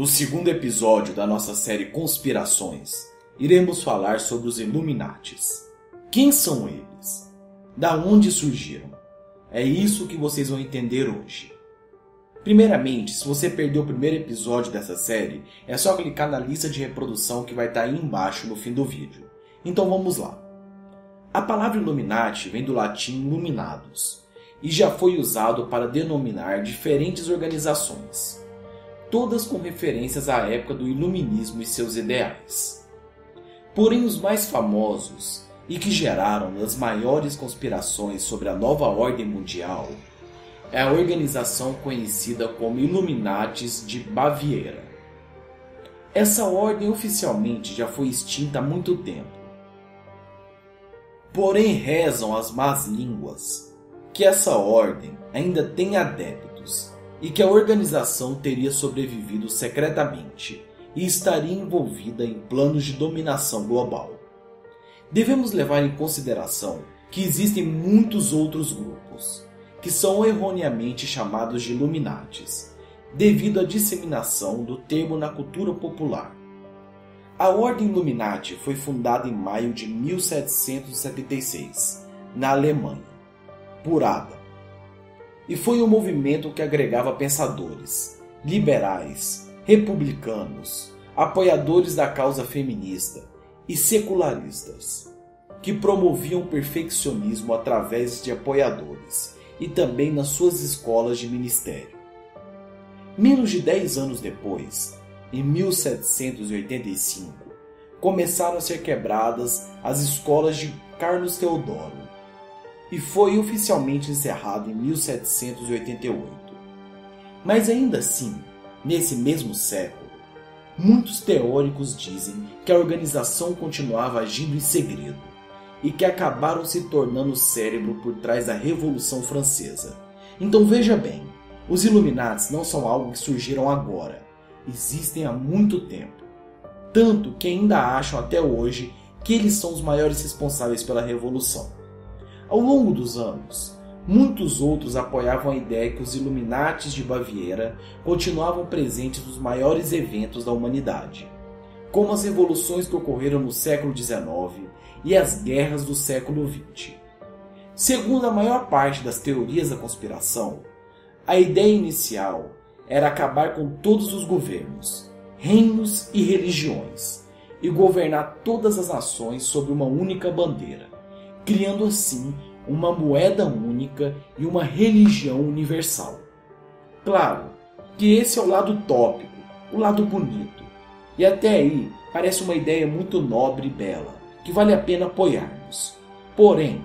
No segundo episódio da nossa série Conspirações, iremos falar sobre os Illuminates. Quem são eles? Da onde surgiram? É isso que vocês vão entender hoje. Primeiramente, se você perdeu o primeiro episódio dessa série, é só clicar na lista de reprodução que vai estar aí embaixo no fim do vídeo. Então vamos lá. A palavra Illuminati vem do latim Illuminados e já foi usado para denominar diferentes organizações todas com referências à época do Iluminismo e seus ideais. Porém, os mais famosos e que geraram as maiores conspirações sobre a nova ordem mundial é a organização conhecida como Illuminates de Baviera. Essa ordem oficialmente já foi extinta há muito tempo. Porém, rezam as más línguas que essa ordem ainda tem adeptos e que a organização teria sobrevivido secretamente e estaria envolvida em planos de dominação global. Devemos levar em consideração que existem muitos outros grupos, que são erroneamente chamados de Illuminates, devido à disseminação do termo na cultura popular. A Ordem Illuminati foi fundada em maio de 1776, na Alemanha, por e foi um movimento que agregava pensadores, liberais, republicanos, apoiadores da causa feminista e secularistas, que promoviam o perfeccionismo através de apoiadores e também nas suas escolas de ministério. Menos de 10 anos depois, em 1785, começaram a ser quebradas as escolas de Carlos Teodoro, e foi oficialmente encerrado em 1788. Mas ainda assim, nesse mesmo século, muitos teóricos dizem que a organização continuava agindo em segredo e que acabaram se tornando o cérebro por trás da Revolução Francesa. Então veja bem, os Illuminates não são algo que surgiram agora, existem há muito tempo. Tanto que ainda acham até hoje que eles são os maiores responsáveis pela Revolução. Ao longo dos anos, muitos outros apoiavam a ideia que os Illuminates de Baviera continuavam presentes nos maiores eventos da humanidade, como as revoluções que ocorreram no século XIX e as guerras do século XX. Segundo a maior parte das teorias da conspiração, a ideia inicial era acabar com todos os governos, reinos e religiões e governar todas as nações sob uma única bandeira criando assim uma moeda única e uma religião universal. Claro que esse é o lado tópico, o lado bonito, e até aí parece uma ideia muito nobre e bela, que vale a pena apoiarmos. Porém,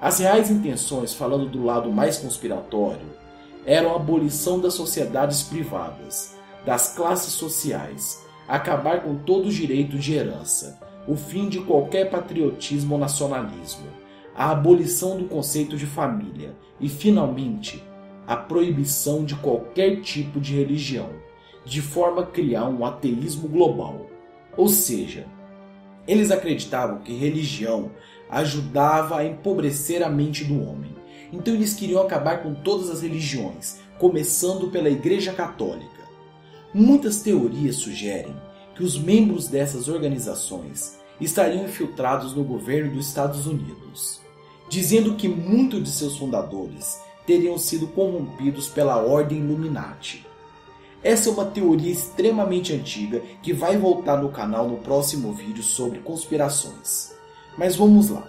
as reais intenções, falando do lado mais conspiratório, eram a abolição das sociedades privadas, das classes sociais, acabar com todo o direito de herança, o fim de qualquer patriotismo ou nacionalismo, a abolição do conceito de família e, finalmente, a proibição de qualquer tipo de religião, de forma a criar um ateísmo global. Ou seja, eles acreditavam que religião ajudava a empobrecer a mente do homem. Então eles queriam acabar com todas as religiões, começando pela Igreja Católica. Muitas teorias sugerem que os membros dessas organizações estariam infiltrados no governo dos Estados Unidos, dizendo que muitos de seus fundadores teriam sido corrompidos pela Ordem Illuminati. Essa é uma teoria extremamente antiga que vai voltar no canal no próximo vídeo sobre conspirações. Mas vamos lá.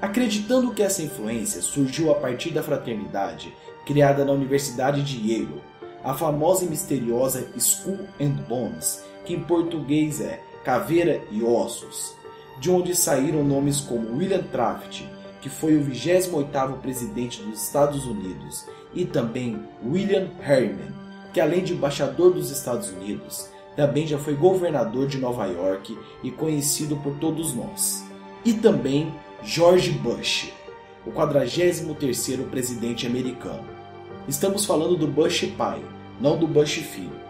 Acreditando que essa influência surgiu a partir da fraternidade criada na Universidade de Yale, a famosa e misteriosa Skull and Bones, que em português é Caveira e Ossos, de onde saíram nomes como William Taft, que foi o 28º presidente dos Estados Unidos, e também William Harriman, que além de embaixador dos Estados Unidos, também já foi governador de Nova York e conhecido por todos nós. E também George Bush, o 43º presidente americano. Estamos falando do Bush pai, não do Bush filho.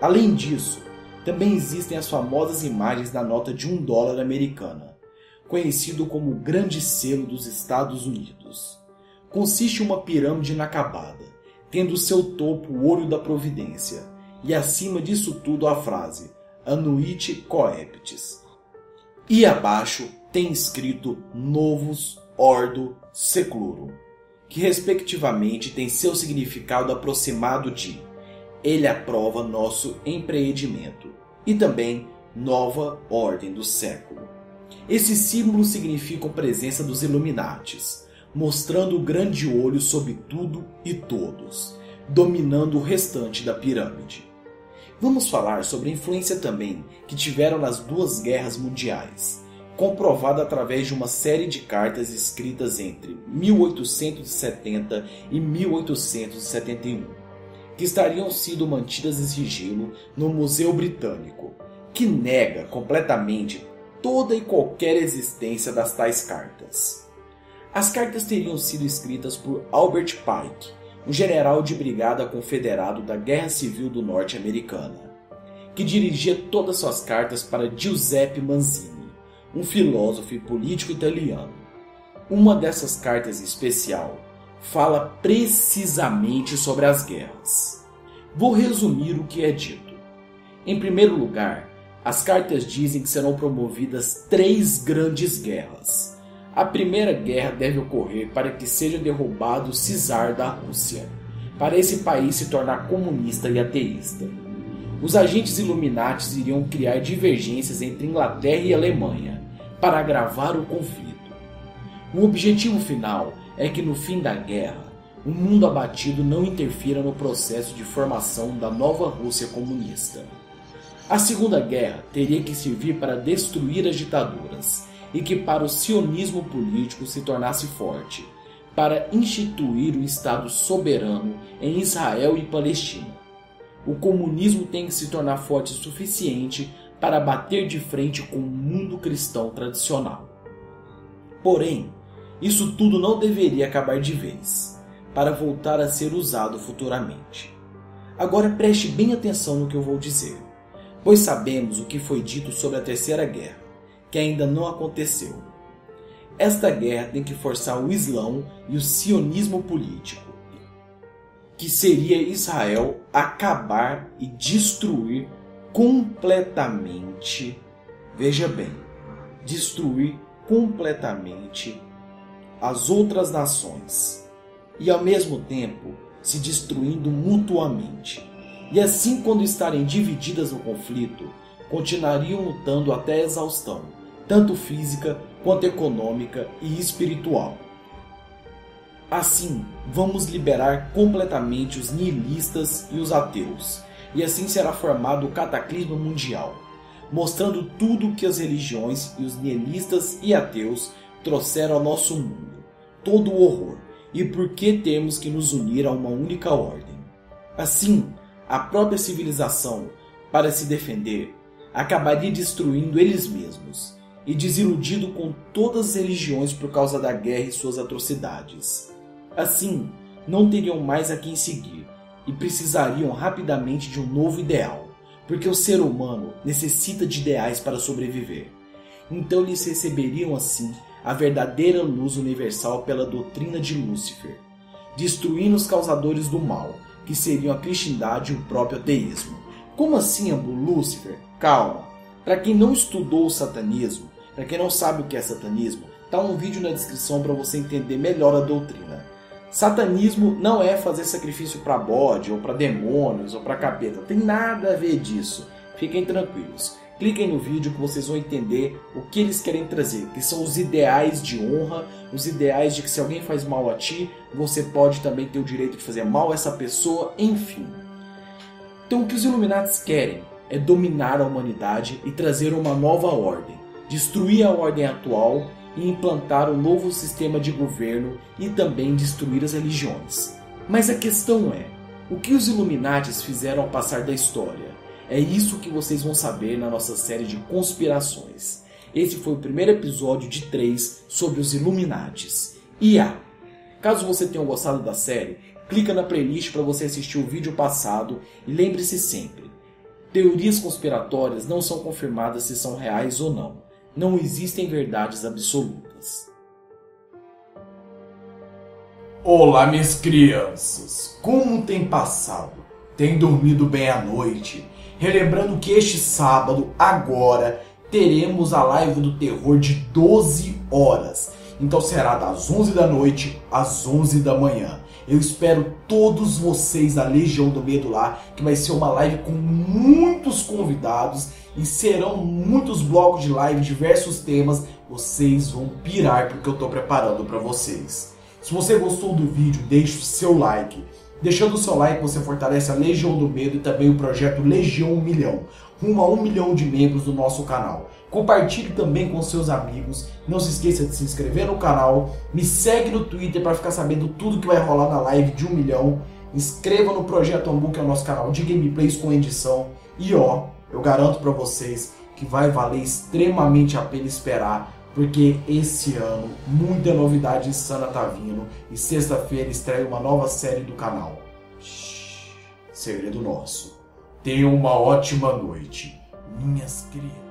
Além disso, também existem as famosas imagens da nota de um dólar americana, conhecido como o Grande Selo dos Estados Unidos. Consiste em uma pirâmide inacabada, tendo seu topo o Olho da Providência, e acima disso tudo a frase Anuit coeptis. E abaixo tem escrito Novus Ordo Seclorum, que respectivamente tem seu significado aproximado de Ele aprova nosso empreendimento e também Nova Ordem do Século. Esses símbolos significam presença dos Illuminates, mostrando o grande olho sobre tudo e todos, dominando o restante da pirâmide. Vamos falar sobre a influência também que tiveram nas duas guerras mundiais, comprovada através de uma série de cartas escritas entre 1870 e 1871, que estariam sido mantidas em sigilo no Museu Britânico, que nega completamente toda e qualquer existência das tais cartas. As cartas teriam sido escritas por Albert Pike, um general de brigada confederado da Guerra Civil do Norte Americana, que dirigia todas suas cartas para Giuseppe Manzini, um filósofo e político italiano. Uma dessas cartas em especial fala precisamente sobre as guerras. Vou resumir o que é dito. Em primeiro lugar, as cartas dizem que serão promovidas três grandes guerras. A primeira guerra deve ocorrer para que seja derrubado o czar da Rússia, para esse país se tornar comunista e ateísta. Os agentes Illuminatis iriam criar divergências entre Inglaterra e Alemanha para agravar o conflito. O objetivo final é que no fim da guerra, o mundo abatido não interfira no processo de formação da nova Rússia comunista. A Segunda Guerra teria que servir para destruir as ditaduras e que para o sionismo político se tornasse forte, para instituir o Estado soberano em Israel e Palestina. O comunismo tem que se tornar forte o suficiente para bater de frente com o mundo cristão tradicional. Porém, isso tudo não deveria acabar de vez, para voltar a ser usado futuramente. Agora preste bem atenção no que eu vou dizer pois sabemos o que foi dito sobre a Terceira Guerra, que ainda não aconteceu. Esta guerra tem que forçar o Islão e o sionismo político, que seria Israel acabar e destruir completamente, veja bem, destruir completamente as outras nações e ao mesmo tempo se destruindo mutuamente e assim, quando estarem divididas no conflito, continuariam lutando até a exaustão, tanto física quanto econômica e espiritual. Assim, vamos liberar completamente os nihilistas e os ateus, e assim será formado o cataclismo mundial, mostrando tudo que as religiões e os nihilistas e ateus trouxeram ao nosso mundo, todo o horror, e por que temos que nos unir a uma única ordem. Assim, a própria civilização para se defender, acabaria destruindo eles mesmos e desiludido com todas as religiões por causa da guerra e suas atrocidades. Assim, não teriam mais a quem seguir e precisariam rapidamente de um novo ideal, porque o ser humano necessita de ideais para sobreviver. Então eles receberiam assim a verdadeira luz universal pela doutrina de Lúcifer, destruindo os causadores do mal que seriam a cristandade e o próprio ateísmo. Como assim, Ambu Lúcifer? Calma. Para quem não estudou o satanismo, para quem não sabe o que é satanismo, tá um vídeo na descrição para você entender melhor a doutrina. Satanismo não é fazer sacrifício para bode, ou para demônios, ou para capeta. Tem nada a ver disso. Fiquem tranquilos. Cliquem no vídeo que vocês vão entender o que eles querem trazer, que são os ideais de honra, os ideais de que se alguém faz mal a ti, você pode também ter o direito de fazer mal a essa pessoa, enfim. Então o que os Illuminati querem é dominar a humanidade e trazer uma nova ordem, destruir a ordem atual e implantar um novo sistema de governo e também destruir as religiões. Mas a questão é, o que os Illuminates fizeram ao passar da história? É isso que vocês vão saber na nossa série de conspirações. Esse foi o primeiro episódio de três sobre os Illuminates. E ah, caso você tenha gostado da série, clica na playlist para você assistir o vídeo passado e lembre-se sempre: teorias conspiratórias não são confirmadas se são reais ou não. Não existem verdades absolutas. Olá, minhas crianças! Como tem passado? tem dormido bem à noite. Relembrando que este sábado, agora, teremos a live do terror de 12 horas. Então será das 11 da noite às 11 da manhã. Eu espero todos vocês da Legião do Medo lá, que vai ser uma live com muitos convidados e serão muitos blocos de live, diversos temas. Vocês vão pirar porque eu estou preparando para vocês. Se você gostou do vídeo, deixe o seu like. Deixando o seu like, você fortalece a Legião do Medo e também o projeto Legião 1 Milhão, rumo a 1 milhão de membros do nosso canal. Compartilhe também com seus amigos. Não se esqueça de se inscrever no canal. Me segue no Twitter para ficar sabendo tudo que vai rolar na live de 1 milhão. Inscreva no Projeto Ambu, que é o nosso canal de gameplays com edição. E ó, eu garanto para vocês que vai valer extremamente a pena esperar porque esse ano muita novidade insana tá vindo e sexta-feira estreia uma nova série do canal. Shhh, segredo nosso. Tenham uma ótima noite, minhas crianças.